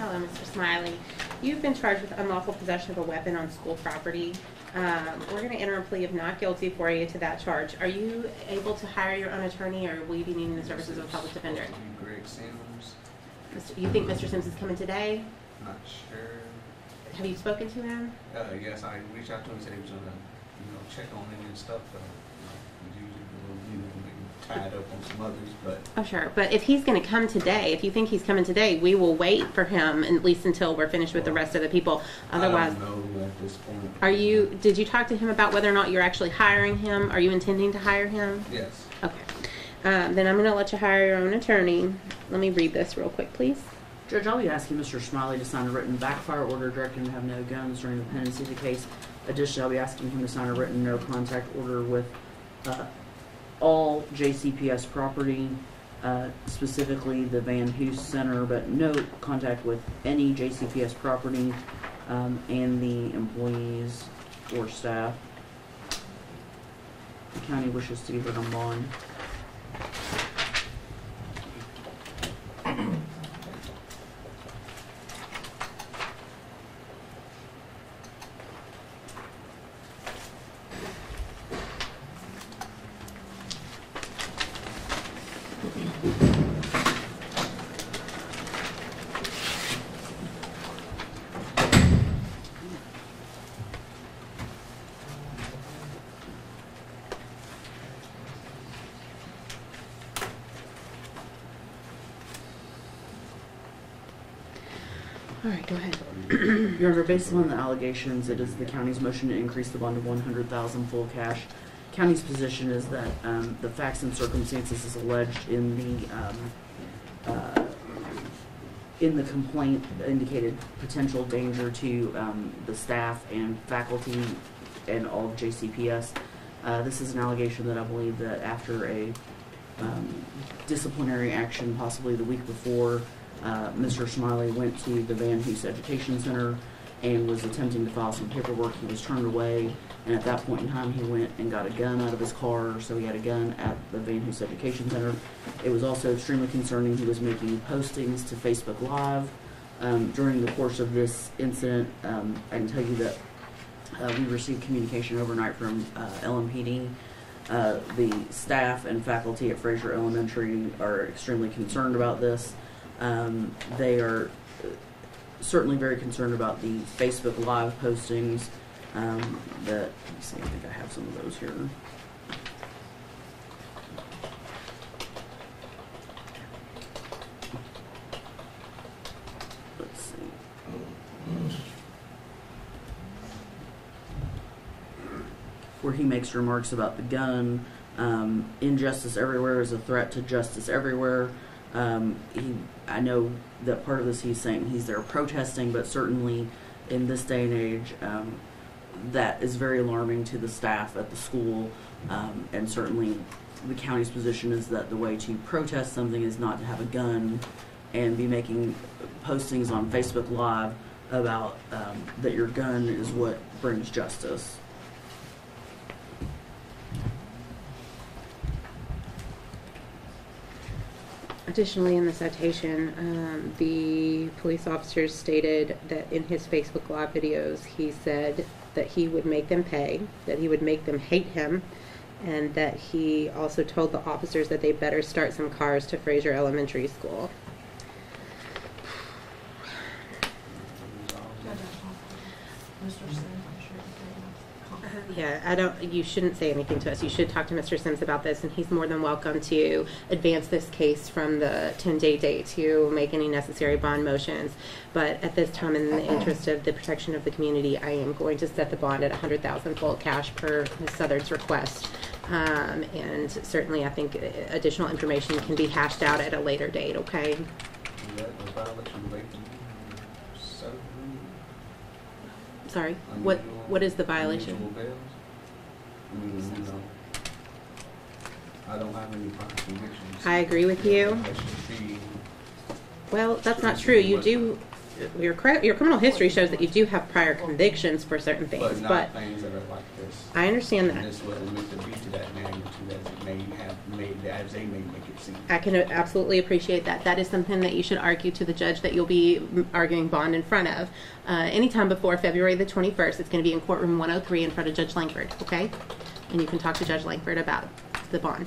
Hello, Mr. Smiley. You've been charged with unlawful possession of a weapon on school property. Um, We're going to enter a plea of not guilty for you to that charge. Are you able to hire your own attorney, or will you be needing the services of a public defender? Greg Sims, Mr. You think Mr. Sims is coming today? not sure. Have you spoken to him? Uh, yes, I reached out to him, and said he was gonna, you know, check on him and stuff, but, you know, he's usually a little, you know, maybe tied some others, but Oh, sure. But if he's going to come today, if you think he's coming today, we will wait for him at least until we're finished with the rest of the people. Otherwise, I don't know at this point. are you? Did you talk to him about whether or not you're actually hiring him? Are you intending to hire him? Yes. Okay. Um, then I'm going to let you hire your own attorney. Let me read this real quick, please. Judge, I'll be asking Mr. Smiley to sign a written backfire order directing him to have no guns during the pendency of the case. Additionally, I'll be asking him to sign a written no contact order with uh, all JCPS property, uh, specifically the VanHoose Center, but no contact with any JCPS property um, and the employees or staff. The county wishes to give it on bond. All right, go ahead. Your Honor, based on the allegations, it is the county's motion to increase the bond to one hundred thousand full cash. County's position is that, um, the facts and circumstances as alleged in the, um, uh, in the complaint indicated potential danger to, um, the staff and faculty and all of JCPS. Uh, this is an allegation that I believe that after a, um, disciplinary action possibly the week before, uh, Mr. Smiley went to the VanHoose Education Center and was attempting to file some paperwork. He was turned away, and at that point in time, he went and got a gun out of his car, so he had a gun at the VanHoose Education Center. It was also extremely concerning. He was making postings to Facebook Live. Um, during the course of this incident, um, I can tell you that uh, we received communication overnight from uh, LMPD. Uh, the staff and faculty at Frayser Elementary are extremely concerned about this. Um, they are certainly very concerned about the Facebook Live postings. Um, that let me see, I think I have some of those here. Let's see. Where he makes remarks about the gun. Um, injustice everywhere is a threat to justice everywhere. Um, he, I know that part of this he's saying he's there protesting, but certainly in this day and age, um, that is very alarming to the staff at the school. Um, and certainly the county's position is that the way to protest something is not to have a gun and be making postings on Facebook Live about um, that your gun is what brings justice. Additionally, in the citation, um, the police officers stated that in his Facebook Live videos, he said that he would make them pay, that he would make them hate him, and that he also told the officers that they better start some cars to Frayser Elementary School. Mr. Sims, I'm sure you. Yeah, I don't, you shouldn't say anything to us. You should talk to Mr. Sims about this, and he's more than welcome to advance this case from the 10-day date to make any necessary bond motions. But at this time, in the interest of the protection of the community, I am going to set the bond at 100,000 full cash per Ms. Southard's request. Um, And certainly, I think additional information can be hashed out at a later date, okay? Is that a violation of eighteen seven? Sorry, what, Unusual- what is the violation? unusual bails? Mm, I mean, you know, I don't have any prior convictions. I agree with you. That should be, Well, that's not true. You do, your your criminal history shows that you do have prior convictions for certain things, But things, not but things that are like this. I understand And that. this wasn't meant to be to that magnitude as it may have made, as they may make it seem. I can absolutely appreciate that. That is something that you should argue to the judge that you'll be mm, arguing bond in front of. Uh, anytime before February the 21st, it's going to be in courtroom 103 in front of Judge Langford, okay? And you can talk to Judge Langford about the bond.